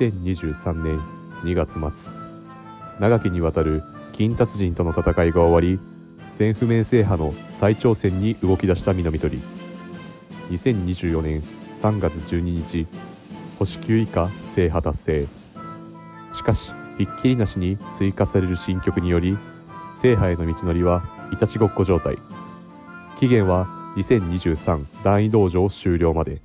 2023年2月末長きにわたる金達人との戦いが終わり全不明制覇の再挑戦に動き出した南鳥。2024年3月12日星9以下制覇達成。しかしひっきりなしに追加される新曲により制覇への道のりはいたちごっこ状態。期限は2023第2道場終了まで。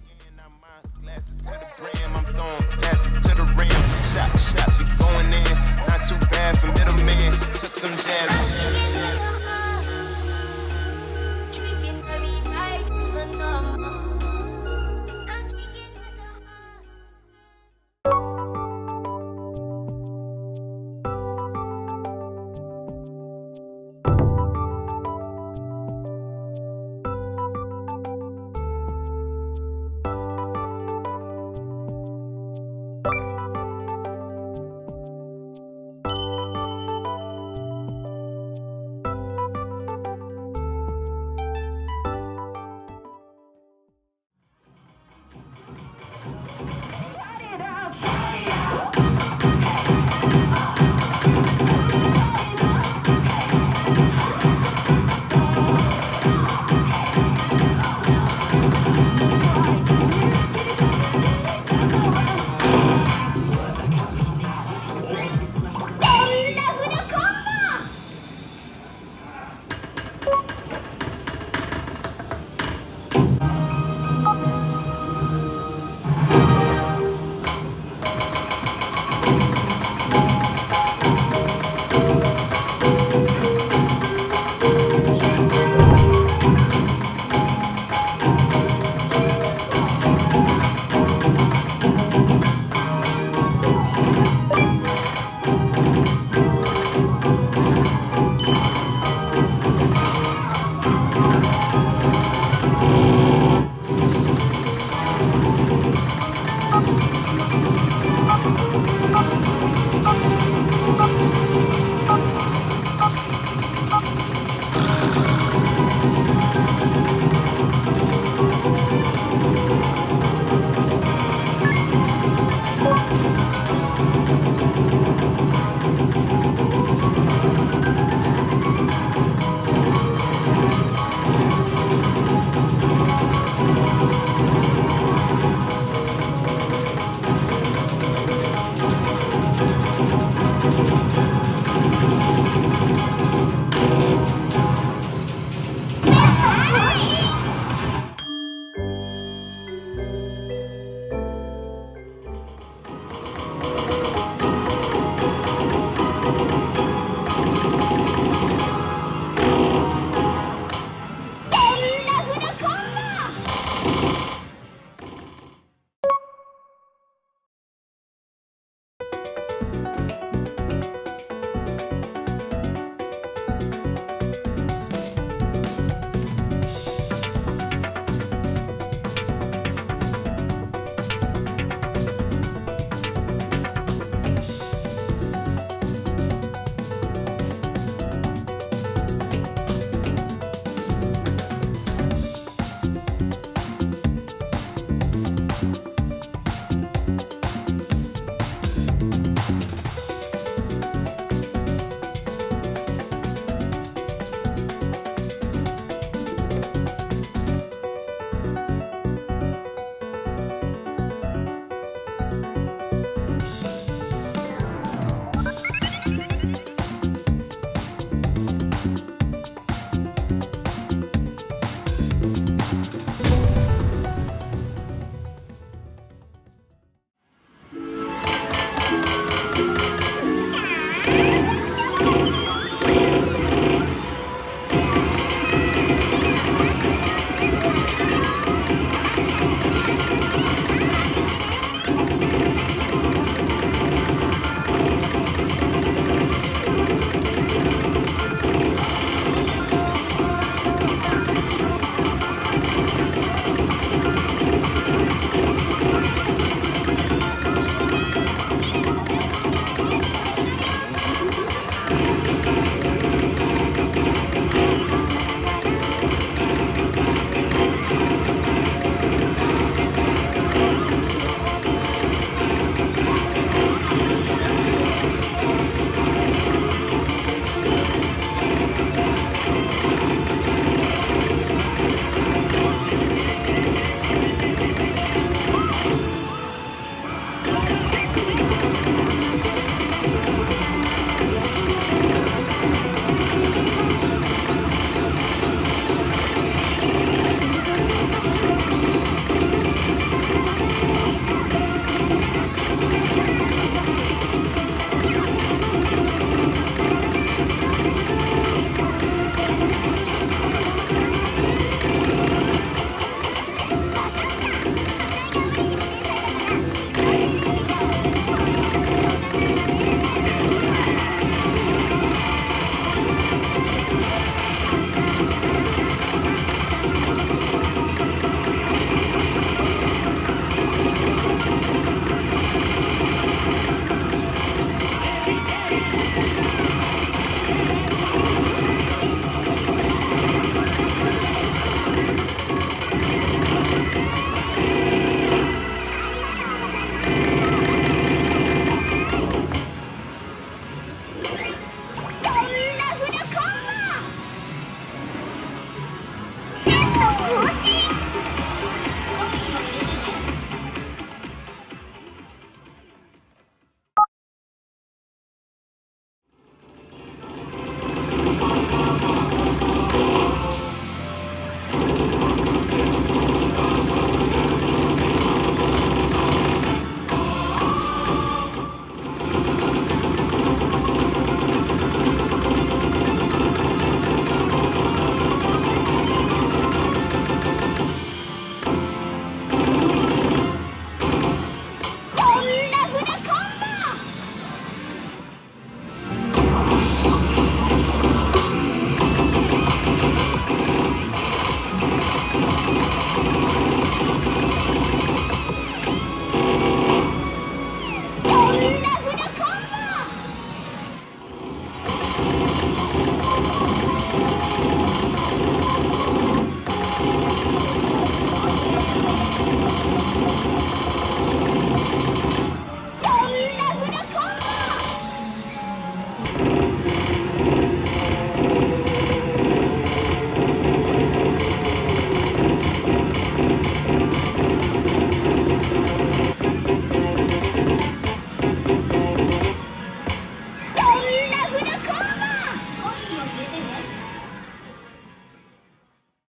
going in. Not too bad for middlemen. Took some jazz.